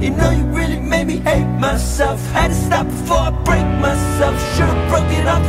You know you really made me hate myself. Had to stop before I break myself. Should've broke it off